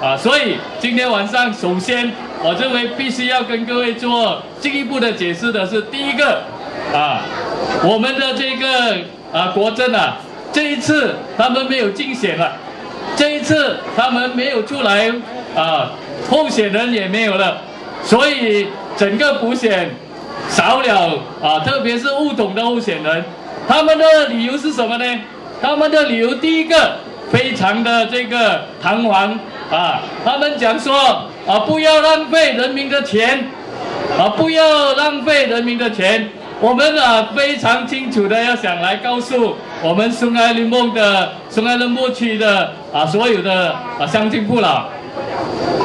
啊，所以今天晚上首先我认为必须要跟各位做进一步的解释的是，第一个啊，我们的这个啊国政啊，这一次他们没有竞选了，这一次他们没有出来啊，候选人也没有了，所以整个补选少了啊，特别是物种的候选人，他们的理由是什么呢？他们的理由第一个非常的这个堂皇。啊，他们讲说啊，不要浪费人民的钱，啊，不要浪费人民的钱。我们啊非常清楚的要想来告诉我们松爱林梦的松爱林木区的啊所有的啊乡亲父老，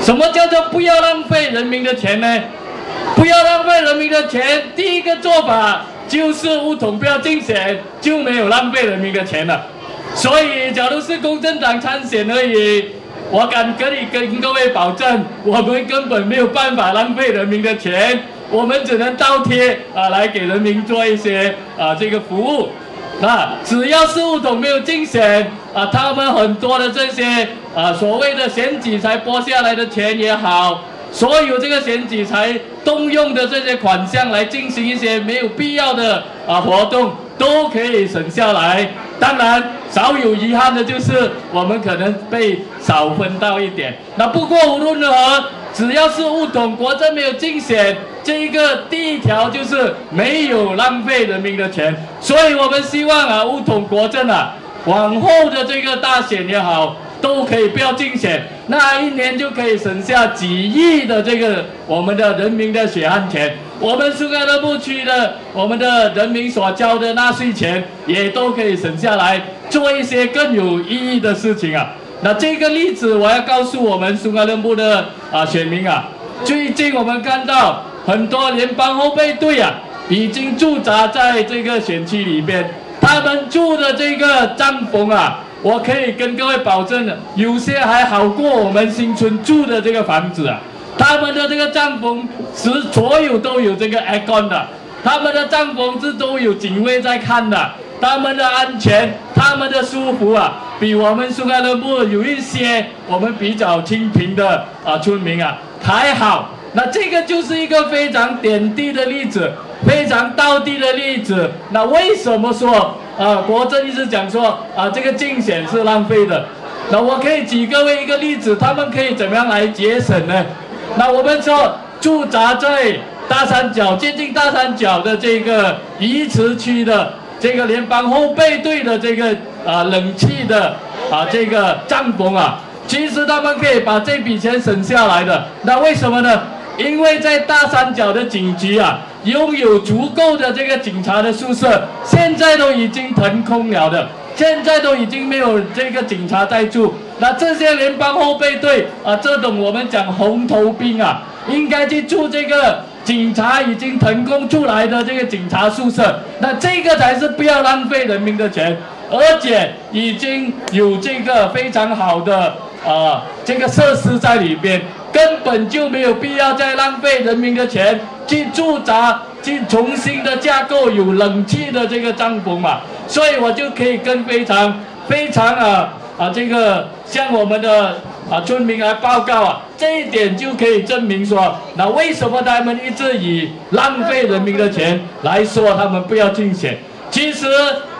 什么叫做不要浪费人民的钱呢？不要浪费人民的钱，第一个做法就是乌统不要竞选，就没有浪费人民的钱了。所以，假如是公正党参选而已。我敢跟你跟各位保证，我们根本没有办法浪费人民的钱，我们只能倒贴啊来给人民做一些啊这个服务。那只要事务总没有竞选啊，他们很多的这些啊所谓的选举才拨下来的钱也好，所有这个选举才动用的这些款项来进行一些没有必要的啊活动，都可以省下来。当然，少有遗憾的就是我们可能被少分到一点。那不过无论如何，只要是物统国政没有竞选，这一个第一条就是没有浪费人民的钱。所以我们希望啊，物统国政啊，往后的这个大选也好。都可以不要竞选，那一年就可以省下几亿的这个我们的人民的血汗钱，我们苏格勒布区的我们的人民所交的纳税钱也都可以省下来，做一些更有意义的事情啊。那这个例子我要告诉我们苏格兰部的啊选民啊，最近我们看到很多联邦后备队啊已经驻扎在这个选区里边，他们住的这个帐篷啊。我可以跟各位保证的，有些还好过我们新村住的这个房子啊。他们的这个帐篷是所有都有这个 aircon 的，他们的帐篷是都有警卫在看的，他们的安全、他们的舒服啊，比我们苏格兰部有一些我们比较清贫的啊村民啊还好。那这个就是一个非常点滴的例子，非常道地的例子。那为什么说？啊，国政一直讲说啊，这个竞选是浪费的。那我可以举各位一个例子，他们可以怎么样来节省呢？那我们说驻扎在大山脚、接近大山脚的这个鱼池区的这个联邦后备队的这个啊冷气的啊这个帐篷啊，其实他们可以把这笔钱省下来的。那为什么呢？因为在大山脚的警局啊。拥有足够的这个警察的宿舍，现在都已经腾空了的，现在都已经没有这个警察在住。那这些联邦后备队啊，这种我们讲红头兵啊，应该去住这个警察已经腾空出来的这个警察宿舍。那这个才是不要浪费人民的钱，而且已经有这个非常好的啊这个设施在里边。根本就没有必要再浪费人民的钱去驻扎，去重新的架构有冷气的这个帐篷嘛，所以我就可以跟非常非常啊啊这个向我们的啊村民来报告啊，这一点就可以证明说，那为什么他们一直以浪费人民的钱来说他们不要竞选？其实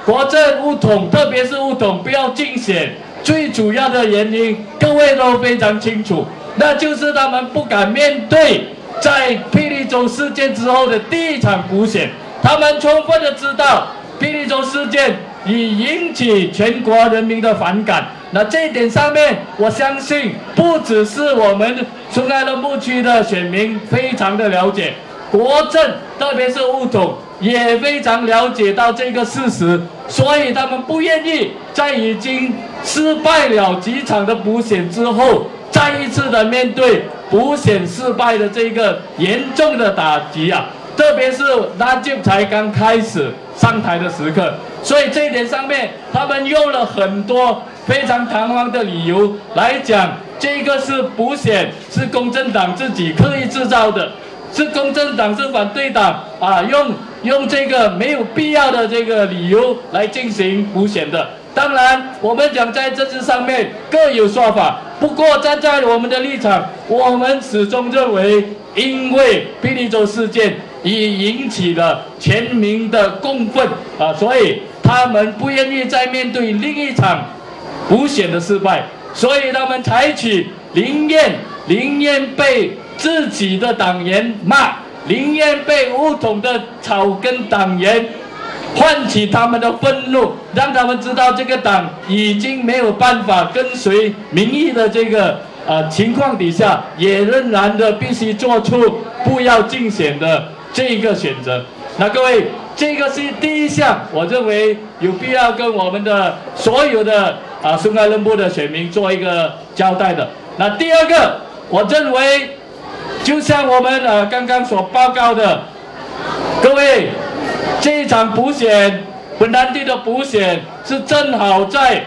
国政务统，特别是务统不要竞选，最主要的原因各位都非常清楚。那就是他们不敢面对在霹雳州事件之后的第一场补选，他们充分的知道霹雳州事件已引起全国人民的反感。那这一点上面，我相信不只是我们苏爱勒牧区的选民非常的了解，国政特别是物种也非常了解到这个事实，所以他们不愿意在已经失败了几场的补选之后。再一次的面对补选失败的这个严重的打击啊，特别是拉就才刚开始上台的时刻，所以这一点上面，他们用了很多非常堂皇的理由来讲，这个是补选是公正党自己刻意制造的，是公正党是反对党啊，用用这个没有必要的这个理由来进行补选的。当然，我们讲在政治上面各有说法。不过站在我们的立场，我们始终认为，因为霹雳州事件已引起了全民的共愤啊，所以他们不愿意再面对另一场补选的失败，所以他们采取宁愿宁愿被自己的党员骂，宁愿被乌统的草根党员。唤起他们的愤怒，让他们知道这个党已经没有办法跟随民意的这个呃情况底下，也仍然的必须做出不要竞选的这个选择。那各位，这个是第一项，我认为有必要跟我们的所有的啊松开论部的选民做一个交代的。那第二个，我认为就像我们呃刚刚所报告的，各位。这一场补选，本南地的补选是正好在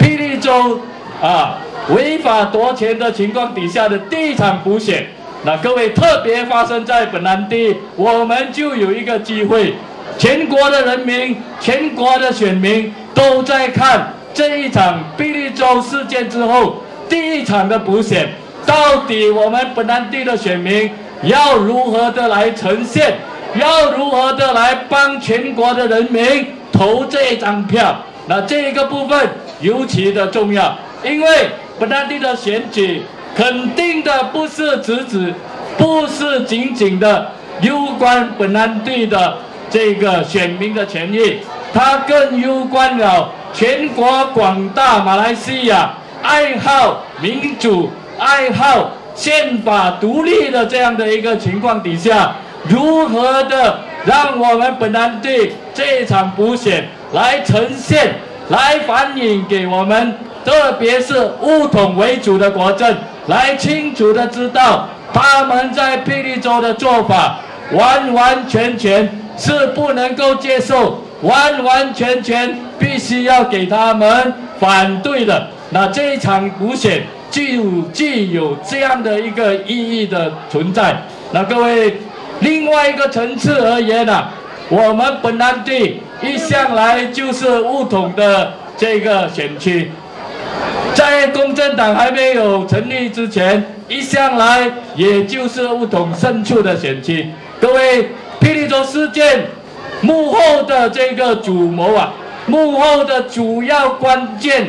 霹雳州啊违法夺权的情况底下的第一场补选。那各位特别发生在本南地，我们就有一个机会，全国的人民、全国的选民都在看这一场霹雳州事件之后第一场的补选，到底我们本南地的选民要如何的来呈现？要如何的来帮全国的人民投这一张票？那这一个部分尤其的重要，因为本南地的选举肯定的不是只指，不是仅仅的攸关本地的这个选民的权益，它更攸关了全国广大马来西亚爱好民主、爱好宪法独立的这样的一个情况底下。如何的让我们本南对这场补选来呈现、来反映给我们，特别是物统为主的国政，来清楚的知道他们在霹雳州的做法，完完全全是不能够接受，完完全全必须要给他们反对的。那这一场补选就具有这样的一个意义的存在。那各位。另外一个层次而言呢，我们本南地一向来就是乌统的这个选区，在公正党还没有成立之前，一向来也就是乌统胜出的选区。各位，霹雳州事件幕后的这个主谋啊，幕后的主要关键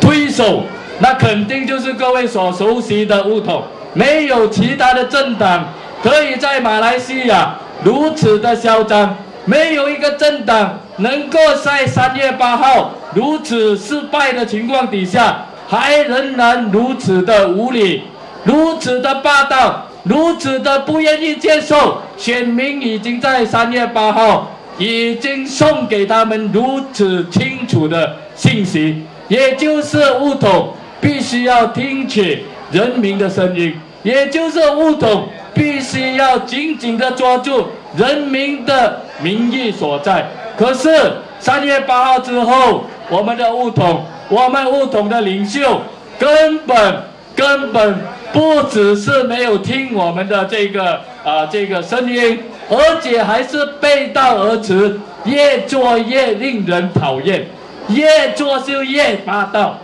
推手，那肯定就是各位所熟悉的乌统，没有其他的政党。可以在马来西亚如此的嚣张，没有一个政党能够在三月八号如此失败的情况底下，还仍然如此的无理，如此的霸道，如此的不愿意接受选民已经在三月八号已经送给他们如此清楚的信息，也就是乌统必须要听取人民的声音，也就是乌统。必须要紧紧地抓住人民的民意所在。可是三月八号之后，我们的乌统，我们乌统的领袖根本根本不只是没有听我们的这个啊这个声音，而且还是背道而驰，越做越令人讨厌，越做就越霸道。